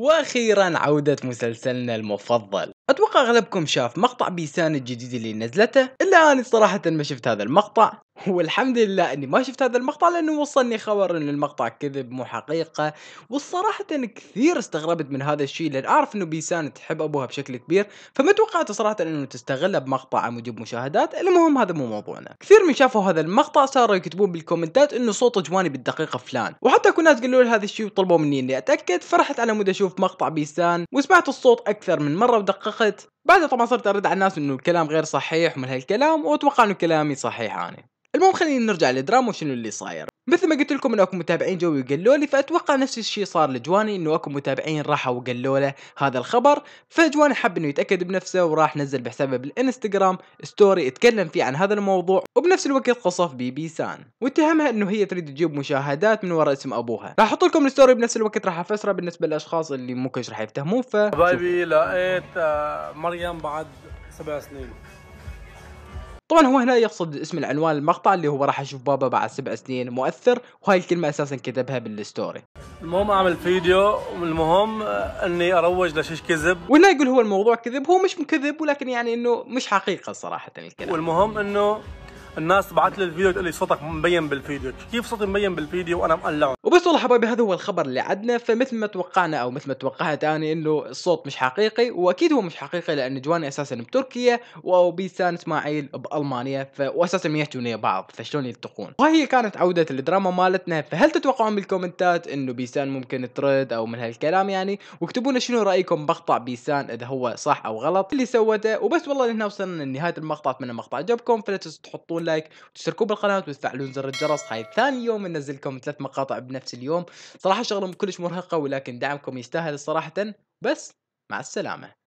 وأخيرا عودة مسلسلنا المفضل. أتوقع أغلبكم شاف مقطع بيسان الجديد اللي نزلته إلا اني صراحة ما شفت هذا المقطع. والحمد لله إني ما شفت هذا المقطع لأنه وصلني خبر إن المقطع كذب مو حقيقة. والصراحة أنا كثير استغربت من هذا الشيء لأن أعرف إنه بيسان تحب أبوها بشكل كبير فما توقعت صراحة إنه تستغلها بمقطع عم يجيب مشاهدات. المهم هذا مو موضوعنا. كثير من شافوا هذا المقطع صاروا يكتبون بالكومنتات إنه صوت جواني بالدقيقة فلان. وحتى كل ناس قالوا لي هذا الشيء وطلبوا مني إني أتأكد فرحت على مود أشوف مقطع بيسان وسمعت الصوت أكثر من مرة ودققت. بعدها طبعا صرت أرد على الناس إنه الكلام غير صحيح ومن هالكلام وأتوقع إنه كلامي صحيح أنا. المهم خلينا نرجع للدراما وشنو اللي صاير. مثل ما قلت لكم انه أكو متابعين جو وقالوا لي فأتوقع نفس الشيء صار لجواني إنه أكو متابعين راحوا وقالوا له هذا الخبر. فجواني حب إنه يتأكد بنفسه وراح نزل بحسابه بالإنستغرام story يتكلم فيه عن هذا الموضوع وبنفس الوقت قصف ببيسان. واتهمها إنه هي تريد تجيب مشاهدات من وراء اسم أبوها. راح أحط لكم ال story بنفس الوقت راح أفسره بالنسبة للأشخاص اللي ممكن راح يفتهمون ف حبايبي لقيت آه، مريم بعد سبع سنين. طبعا هو هنا يقصد اسم العنوان المقطع اللي هو راح أشوف بابا بعد سبع سنين مؤثر وهاي الكلمة أساسا كتبها بال story. المهم أعمل فيديو والمهم إني أروج لشيش كذب. وهنا يقول هو الموضوع كذب هو مش كذب ولكن يعني إنه مش حقيقة صراحة الكلام. والمهم إنه الناس تبعت لي الفيديو تقول لي صوتك مبين بالفيديو. كيف صوتي مبين بالفيديو وأنا مقلع وبس والله حبايبي هذا هو الخبر اللي عندنا فمثل ما توقعنا أو مثل ما توقعت أنا إنه الصوت مش حقيقي وأكيد هو مش حقيقي لأن جواني أساسا بتركيا وبيسان إسماعيل بألمانيا ف... واساسا ما يحجون بعض فشلون يلتقون؟ وهي كانت عودة الدراما مالتنا. فهل تتوقعون بالكومنتات إنه بيسان ممكن ترد أو من هالكلام يعني؟ واكتبوا لنا شنو رأيكم بمقطع بيسان إذا هو صح أو غلط اللي سوته. وبس والله لهنا وصلنا لنهاية المقطع. أتمنى المقطع عجبكم فلا تنسوا تحطون لايك وتشتركوا بالقناة وتفعلون زر الجرس. هاي ثاني يوم ننزلكم ثلاث مقاطع بنفس اليوم. صراحة شغله كلش مرهقة ولكن دعمكم يستاهل صراحة. بس مع السلامة.